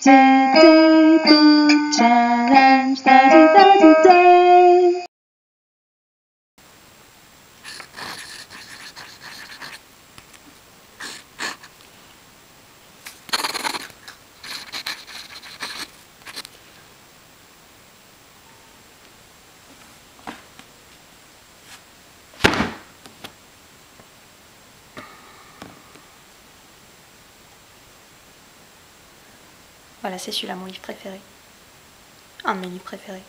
Today, book challenge, 30, 30 days. Voilà, c'est celui-là mon livre préféré. Un de mes livres préférés.